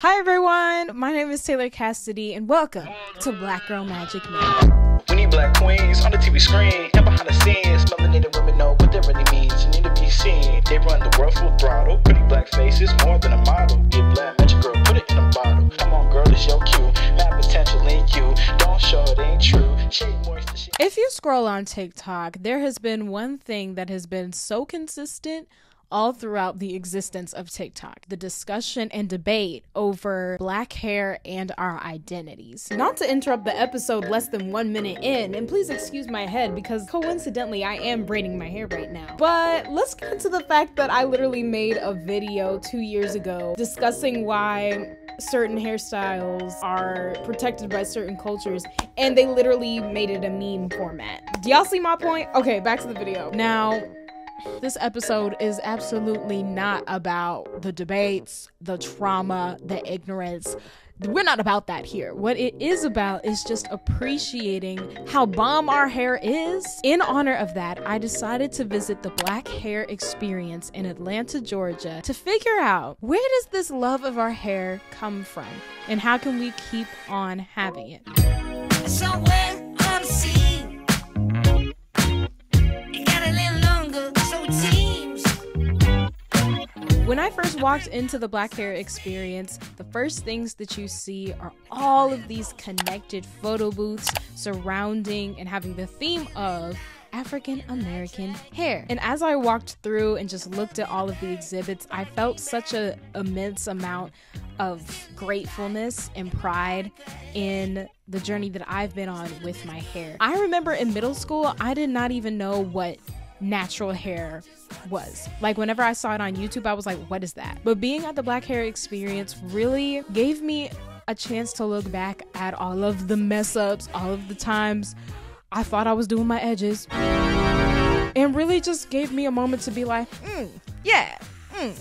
Hi everyone, my name is Taylor Cassidy and welcome to Black Girl Magic Minute. We need black queens on the TV screen and behind the scenes. Melanated women know what that really means and need to be seen. They run the world full throttle, pretty black faces, more than a model. Get black magic girl, put it in a bottle. Come on, girl, it's your cue. Mad potential in you. Don't show it ain't true. Shade moist. Shade If you scroll on TikTok, there has been one thing that has been so consistent all throughout the existence of TikTok the discussion and debate over black hair and our identities. Not to interrupt the episode less than one minute in, and please excuse my head because coincidentally I am braiding my hair right now. But let's get into the fact that I literally made a video two years ago discussing why certain hairstyles are protected by certain cultures and they literally made it a meme format. Do y'all see my point? Okay, back to the video. Now, this episode is absolutely not about the debates, the trauma, the ignorance. We're not about that here. What it is about is just appreciating how bomb our hair is. In honor of that, I decided to visit the Black Hair Experience in Atlanta, Georgia to figure out where does this love of our hair come from and how can we keep on having it. Somewhere walked into the Black Hair Experience, the first things that you see are all of these connected photo booths surrounding and having the theme of African American hair. And as I walked through and just looked at all of the exhibits, I felt such a immense amount of gratefulness and pride in the journey that I've been on with my hair. I remember in middle school, I did not even know what natural hair was. Like whenever I saw it on YouTube, I was like, what is that? But being at the Black Hair Experience really gave me a chance to look back at all of the mess ups, all of the times I thought I was doing my edges. And really just gave me a moment to be like, mm, yeah, mm.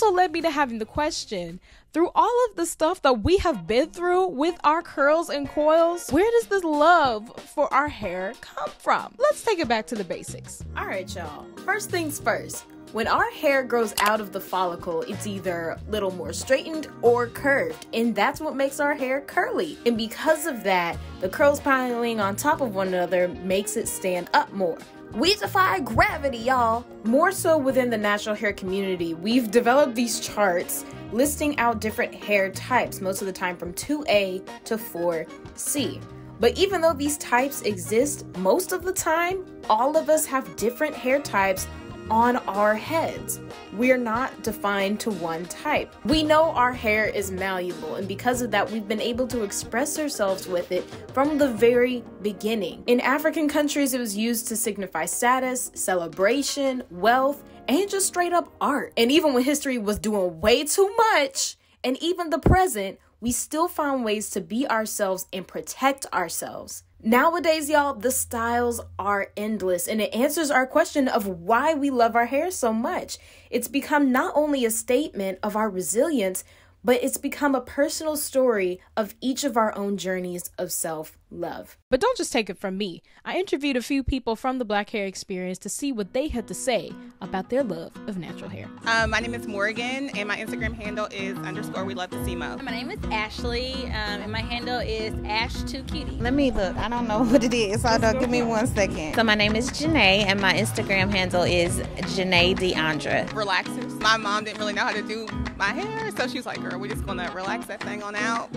Also led me to having the question through all of the stuff that we have been through with our curls and coils, where does this love for our hair come from? Let's take it back to the basics. All right, y'all. First things first. When our hair grows out of the follicle, it's either a little more straightened or curved, and that's what makes our hair curly. And because of that, the curls piling on top of one another makes it stand up more. We defy gravity, y'all. More so within the natural hair community, we've developed these charts listing out different hair types, most of the time from 2A to 4C. But even though these types exist, most of the time, all of us have different hair types on our heads. We're not defined to one type. We know our hair is malleable, and because of that, we've been able to express ourselves with it from the very beginning. In African countries, it was used to signify status, celebration, wealth, and just straight up art. And even when history was doing way too much, and even the present, we still found ways to be ourselves and protect ourselves. Nowadays, y'all, the styles are endless and it answers our question of why we love our hair so much. It's become not only a statement of our resilience, but it's become a personal story of each of our own journeys of self love. But don't just take it from me. I interviewed a few people from the Black Hair Experience to see what they had to say about their love of natural hair. Um, my name is Morgan, and my Instagram handle is underscore we love to see Mo. My name is Ashley, um, and my handle is Ash2Kitty. Let me look. I don't know what it is. Hold on. Give me one second. So my name is Janae, and my Instagram handle is Janae Deandra. Relaxers. My mom didn't really know how to do my hair, so she was like, "Girl, we're just gonna relax that thing on out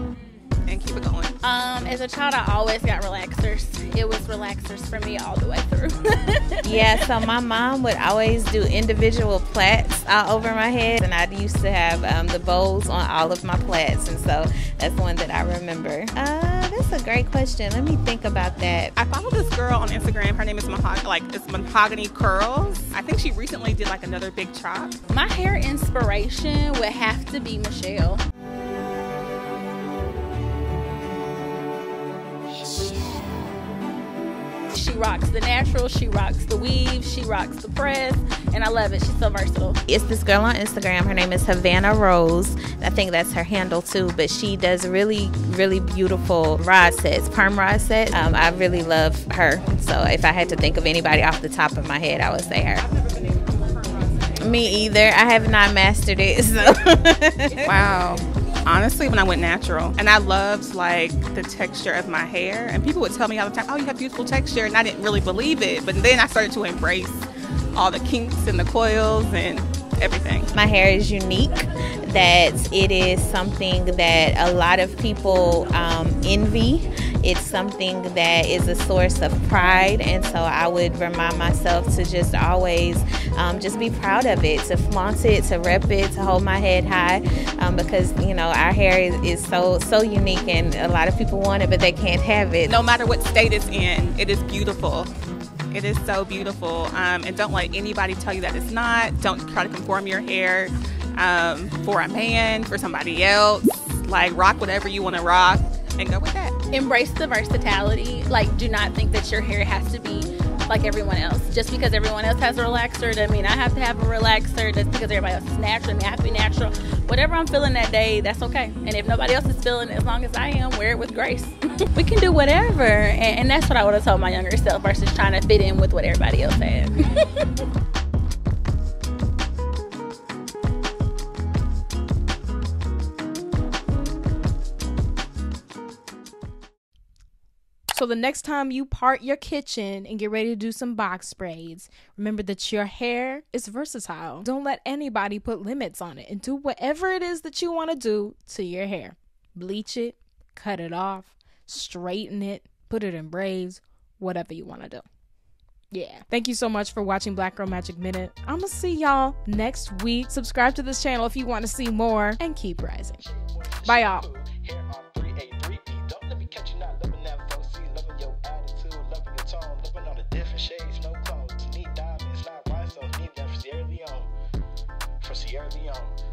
and keep it going." Um, as a child, I always got relaxers. It was relaxers for me all the way through. Yeah, so my mom would always do individual plaits all over my head, and I used to have um, the bows on all of my plaits, and so that's one that I remember. Uh, that's a great question. Let me think about that. I follow this girl on Instagram. Her name is Mahog- like it's Mahogany Curls. I think she recently did like another big chop. my hair inspiration would have to be Michelle. She rocks the natural, she rocks the weave, she rocks the press, and I love it. She's so versatile. It's this girl on Instagram. Her name is Havana Rose. I think that's her handle too, but she does really, really beautiful rod sets, perm rod sets. Um, I really love her. So if I had to think of anybody off the top of my head, I would say her. Me either. I have not mastered it. So. Wow. Honestly, when I went natural, and I loved like the texture of my hair, and people would tell me all the time, "Oh, you have beautiful texture," and I didn't really believe it. But then I started to embrace all the kinks and the coils and everything. My hair is unique. That it is something that a lot of people um, envy. It's something that is a source of pride, and so I would remind myself to just always um, just be proud of it, to flaunt it, to rep it, to hold my head high, um, because you know our hair is, is so so unique, and a lot of people want it, but they can't have it. No matter what state it's in, it is beautiful. It is so beautiful. Um, and don't let anybody tell you that it's not. Don't try to conform your hair um, for a man, for somebody else. Like, rock whatever you want to rock and go with that. Embrace the versatility. Like, do not think that your hair has to be like everyone else. Just because everyone else has a relaxer doesn't mean I have to have a relaxer. Just because everybody else is natural, I mean I have to be natural. Whatever I'm feeling that day, that's okay. And if nobody else is feeling as long as I am, wear it with grace. we can do whatever. And, and that's what I would have told my younger self versus trying to fit in with what everybody else had. So the next time you part your kitchen and get ready to do some box braids, remember that your hair is versatile. Don't let anybody put limits on it and do whatever it is that you want to do to your hair. Bleach it, cut it off, straighten it, put it in braids, whatever you want to do. Yeah. Thank you so much for watching Black Girl Magic Minute. I'm going to see y'all next week. Subscribe to this channel if you want to see more and keep rising. Bye, y'all. Yerleon.